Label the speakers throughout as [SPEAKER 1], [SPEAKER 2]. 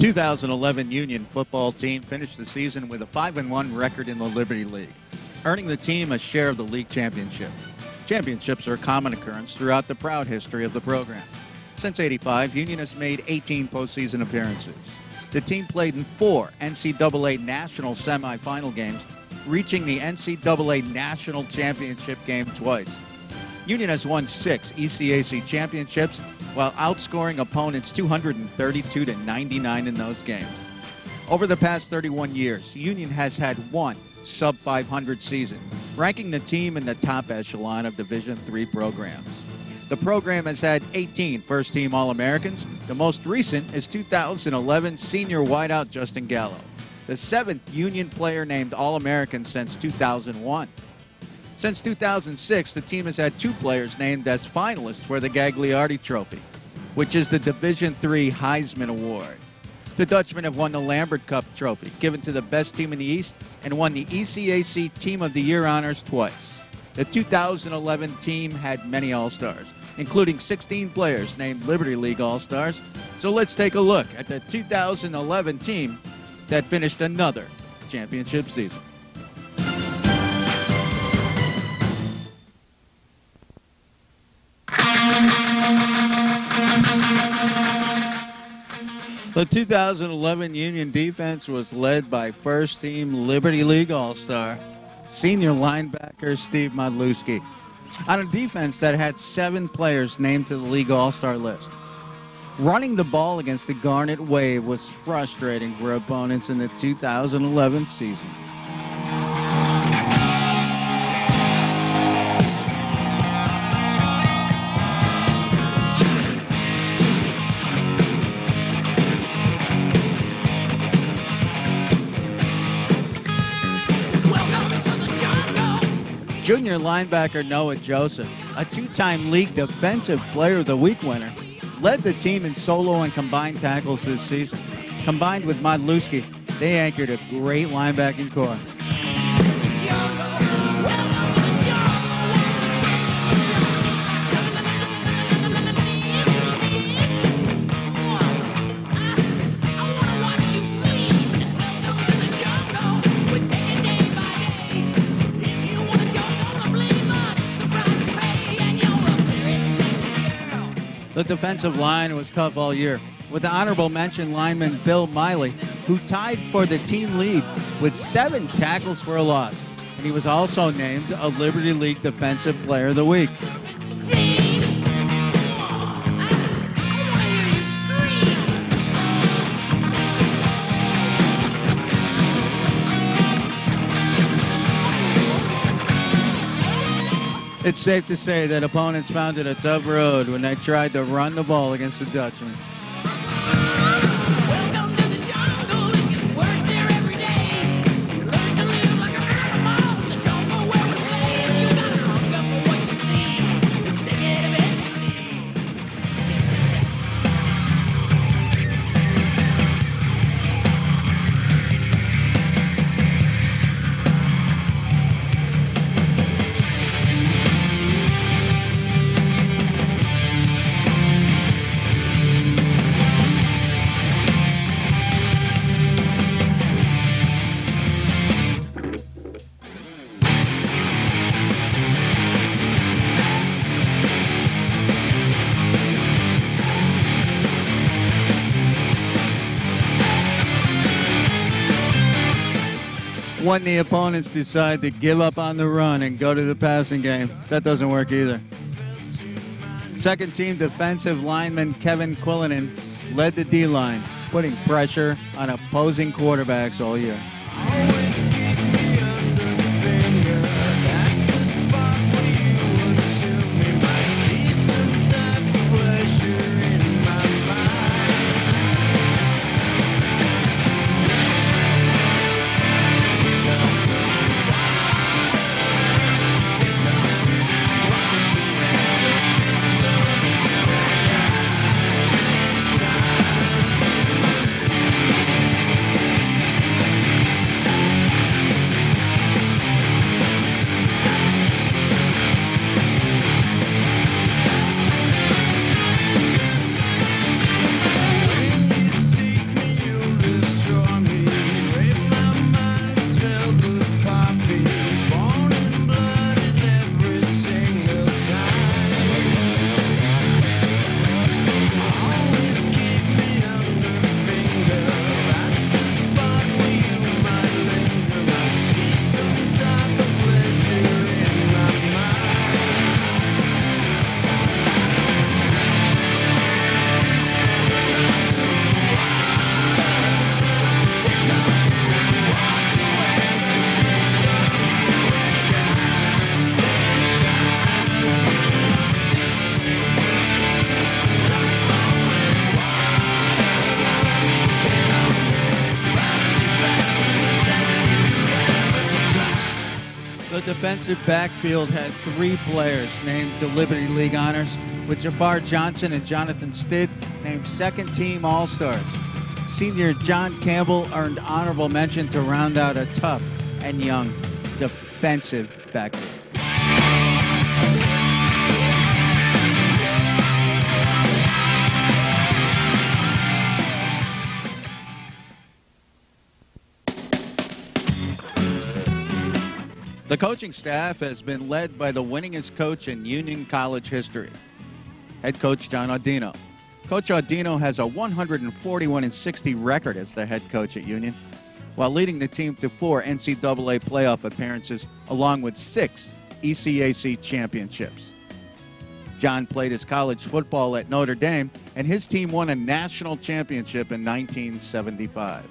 [SPEAKER 1] 2011 Union football team finished the season with a 5 1 record in the Liberty League, earning the team a share of the league championship. Championships are a common occurrence throughout the proud history of the program. Since 85, Union has made 18 postseason appearances. The team played in four NCAA national semifinal games, reaching the NCAA national championship game twice. Union has won six ECAC championships while outscoring opponents 232 to 99 in those games. Over the past 31 years, Union has had one sub 500 season, ranking the team in the top echelon of Division III programs. The program has had 18 first team All Americans. The most recent is 2011 senior wideout Justin Gallo, the seventh Union player named All American since 2001. Since 2006, the team has had two players named as finalists for the Gagliardi Trophy, which is the Division III Heisman Award. The Dutchmen have won the Lambert Cup Trophy, given to the best team in the East, and won the ECAC Team of the Year honors twice. The 2011 team had many All Stars, including 16 players named Liberty League All Stars. So let's take a look at the 2011 team that finished another championship season. The 2011 Union defense was led by first team Liberty League All Star, senior linebacker Steve Modlewski, on a defense that had seven players named to the league All Star list. Running the ball against the Garnet Wave was frustrating for opponents in the 2011 season. Junior linebacker Noah Joseph, a two time league defensive player of the week winner, led the team in solo and combined tackles this season. Combined with Modlewski, they anchored a great linebacking corps. Defensive line was tough all year. with the honorable mention lineman Bill Miley, who tied for the team lead with seven tackles for a loss. And he was also named a Liberty League Defensive Player of the Week. It's safe to say that opponents found it a tough road when they tried to run the ball against the Dutchman. When the opponents decide to give up on the run and go to the passing game, that doesn't work either. Second team defensive lineman Kevin Quillinan led the D line, putting pressure on opposing quarterbacks all year.
[SPEAKER 2] The
[SPEAKER 1] defensive backfield had three players named to Liberty League honors, with Jafar Johnson and Jonathan Stidd named second team All Stars. Senior John Campbell earned honorable mention to round out a tough and young defensive backfield. The coaching staff has been led by the winningest coach in Union College history, head coach John Audino. Coach Audino has a 141 and 60 record as the head coach at Union, while leading the team to four NCAA playoff appearances, along with six ECAC championships. John played his college football at Notre Dame, and his team won a national championship in 1975.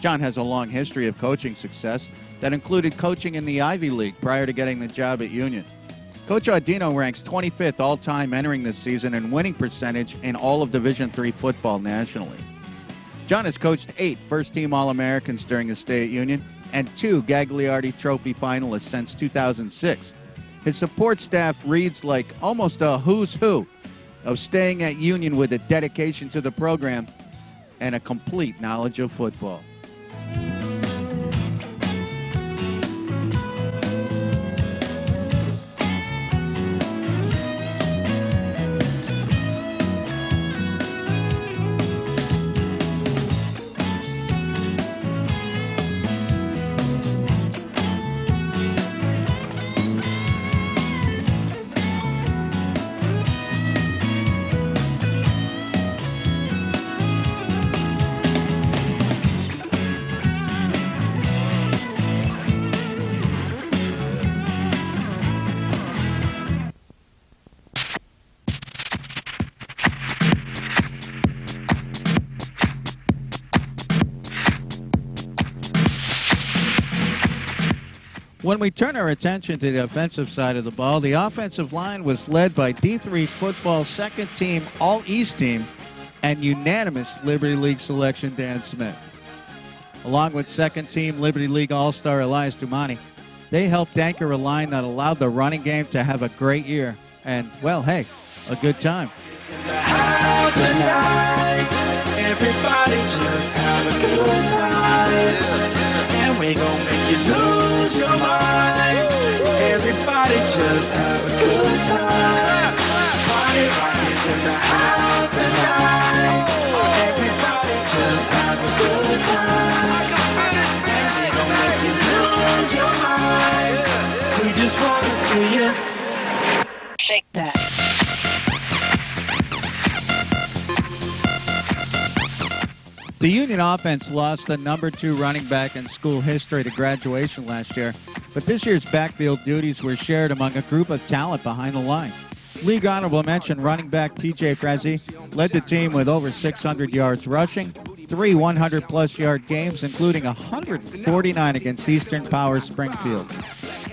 [SPEAKER 1] John has a long history of coaching success that included coaching in the Ivy League prior to getting the job at Union. Coach Audino ranks 25th all-time entering this season in winning percentage in all of Division III football nationally. John has coached eight first-team All-Americans during his stay at Union and two Gagliardi Trophy finalists since 2006. His support staff reads like almost a who's who of staying at Union with a dedication to the program and a complete knowledge of football. When we turn our attention to the offensive side of the ball, the offensive line was led by D3 football second team All East team and unanimous Liberty League selection Dan Smith. Along with second team Liberty League All Star Elias Dumani, they helped anchor a line that allowed the running game to have a great year and, well, hey, a good time.
[SPEAKER 2] Everybody just have a good time. And we make you lose just have a The
[SPEAKER 1] Union offense lost the number two running back in school history to graduation last year, but this year's backfield duties were shared among a group of talent behind the line. League honorable mention running back TJ Frezzi led the team with over 600 yards rushing, three 100 plus yard games, including 149 against Eastern Power Springfield.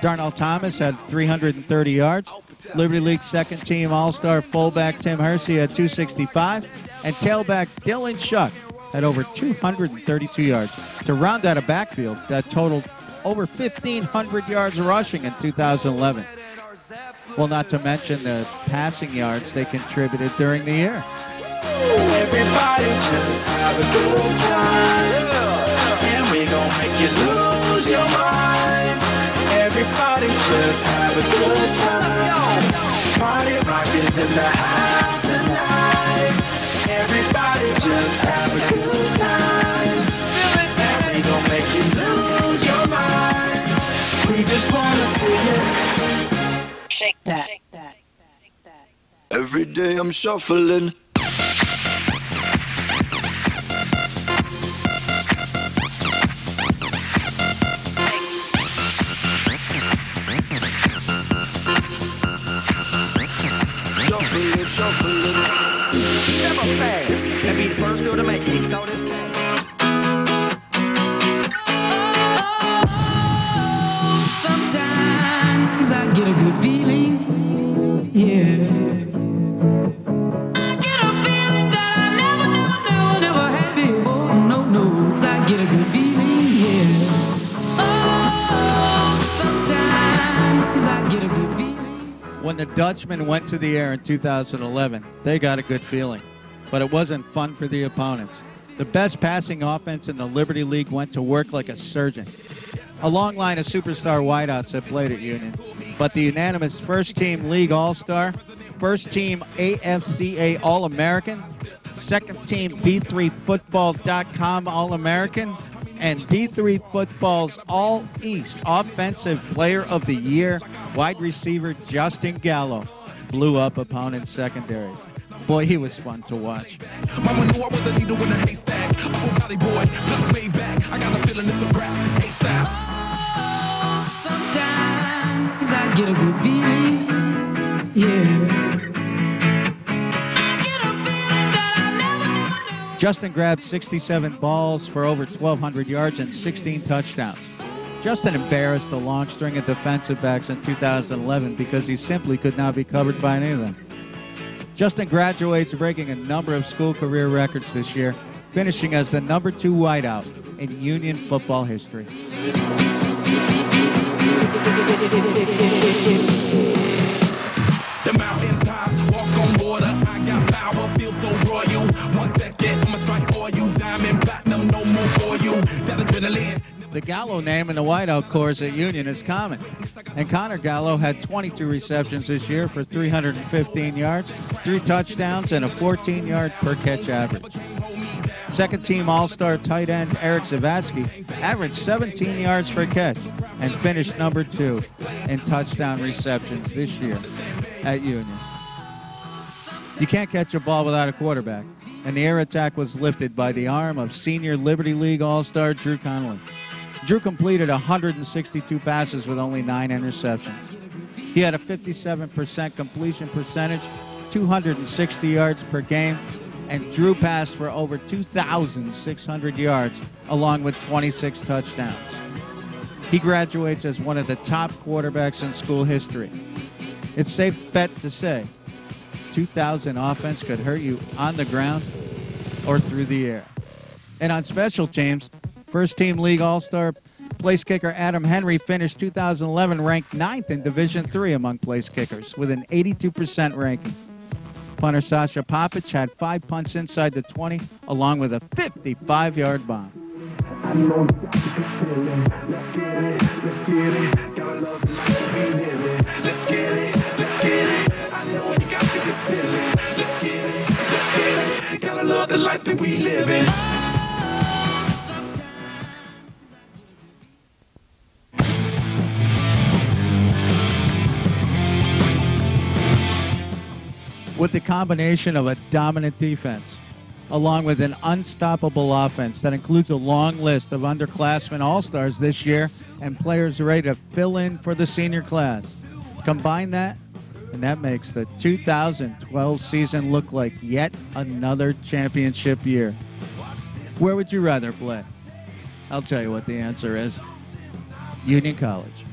[SPEAKER 1] Darnell Thomas had 330 yards. Liberty League second team All Star fullback Tim Hersey had 265, and tailback Dylan Shuck had over 232 yards to round out a backfield that totaled over 1,500 yards rushing in 2011. Well, not to mention the passing yards they contributed during the year.
[SPEAKER 2] Everybody just have a good time. And we make you lose your mind. Everybody just have a good time. Party rock is in the house just have a good time. And we gon' make you lose your mind. We just wanna see you.
[SPEAKER 3] Shake that.
[SPEAKER 4] Every day I'm shuffling. Shuffling, shuffling.
[SPEAKER 5] Step up fast
[SPEAKER 1] When the Dutchmen went to the air in 2011, they got a good feeling, but it wasn't fun for the opponents. The best passing offense in the Liberty League went to work like a surgeon. A long line of superstar wideouts have played at Union, but the unanimous first team league all star, first team AFCA All American, second team D3Football.com All American, and D3 Football's All East Offensive Player of the Year wide receiver Justin Gallo blew up opponents' secondaries. Boy, he was fun to watch.
[SPEAKER 2] Mama knew I was a needle in a
[SPEAKER 1] Justin grabbed 67 balls for over 1,200 yards and 16 touchdowns. Justin embarrassed the long string of defensive backs in 2011 because he simply could not be covered by any of them. Justin graduates breaking a number of school career records this year, finishing as the number two wideout in Union football history.
[SPEAKER 2] The
[SPEAKER 1] Gallo name in the wideout corps at Union is common. And Connor Gallo had 22 receptions this year for 315 yards, three touchdowns, and a 14 yard per catch average. Second team All Star tight end Eric Zavatsky averaged 17 yards per catch and finished number two in touchdown receptions this year at Union. You can't catch a ball without a quarterback, and the air attack was lifted by the arm of senior Liberty League All Star Drew Connolly. Drew completed 162 passes with only nine interceptions. He had a 57% completion percentage, 260 yards per game, and Drew passed for over 2,600 yards, along with 26 touchdowns. He graduates as one of the top quarterbacks in school history. It's safe bet to say 2000 offense could hurt you on the ground or through the air. And on special teams, first team league all-star place kicker Adam Henry finished 2011 ranked ninth in Division III among place kickers with an 82% ranking. Punter Sasha Popich had five punts inside the 20 along with a 55-yard bomb.
[SPEAKER 2] Let's get it, let's get it. I know you got to get feeling. Let's get it, let's get it. Gotta love the life that we live in.
[SPEAKER 1] With the combination of a dominant defense along with an unstoppable offense that includes a long list of underclassmen all-stars this year and players ready to fill in for the senior class. Combine that and that makes the 2012 season look like yet another championship year. Where would you rather play? I'll tell you what the answer is. Union College.